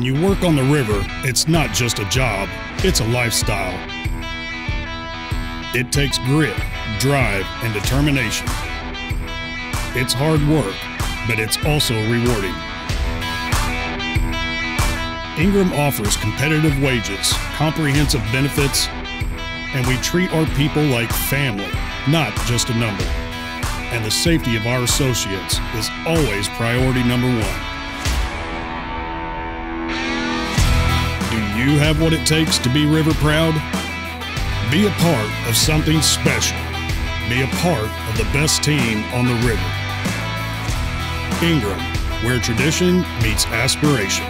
When you work on the river, it's not just a job, it's a lifestyle. It takes grit, drive, and determination. It's hard work, but it's also rewarding. Ingram offers competitive wages, comprehensive benefits, and we treat our people like family, not just a number. And the safety of our associates is always priority number one. You have what it takes to be river proud? Be a part of something special. Be a part of the best team on the river. Ingram, where tradition meets aspiration.